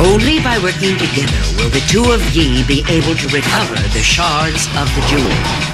Only by working together will the two of ye be able to recover the shards of the jewel.